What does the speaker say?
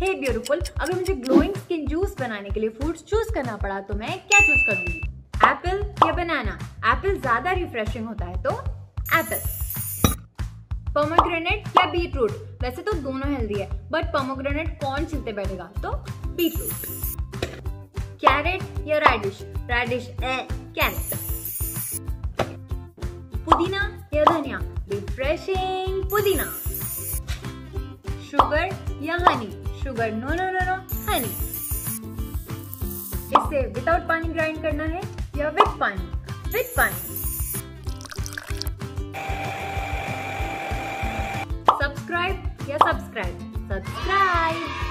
हे beautiful अगर मुझे glowing skin juice बनाने के लिए फ्रूट्स चूज़ करना पड़ा तो मैं क्या चूज़ करूँगी? एप्पल या बनाना एप्पल ज़्यादा रिफ्रेशिंग होता है तो एप्पल पोमोग्रेनेट या बीटरूट वैसे तो दोनों हेल्दी है बट पोमोग्रेनेट कौन छिलते बैठेगा? तो बीटरूट कैरेट या रेडिश रेडिश कैरेट पुदीना या धनिया? रिफ्रेशिंग पुदीना. शुगर या honey sugar no no no no honey इसे विदाउट पानी ग्राइंड करना है, या विद पानी? विद पानी. सब्सक्राइब या सब्सक्राइब सब्सक्राइब